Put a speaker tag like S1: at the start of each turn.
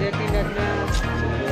S1: rating रखना